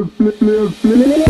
live, live, live.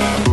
Yeah.